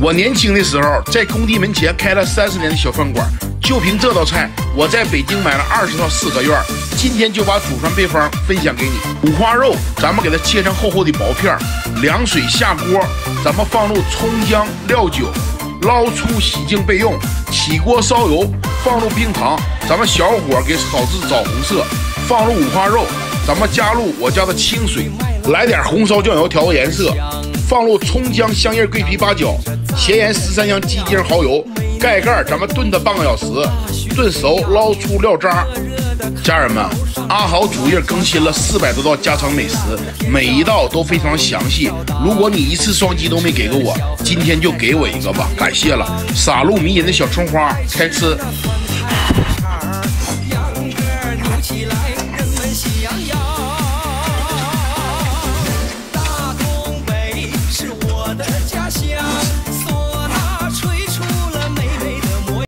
我年轻的时候在工地门前开了三十年的小饭馆，就凭这道菜，我在北京买了二十套四合院。今天就把祖传配方分享给你。五花肉，咱们给它切成厚厚的薄片，凉水下锅，咱们放入葱姜料酒，捞出洗净备用。起锅烧油，放入冰糖，咱们小火给炒至枣红色，放入五花肉，咱们加入我家的清水，来点红烧酱油调个颜色。放入葱姜、香叶、桂皮、八角、咸盐、十三香、鸡精、蚝油，盖盖，咱们炖它半个小时，炖熟捞出料渣。家人们，阿豪主页更新了四百多道家常美食，每一道都非常详细。如果你一次双击都没给过我，今天就给我一个吧，感谢了。撒入迷人的小葱花，开吃。起来，人们喜洋洋。the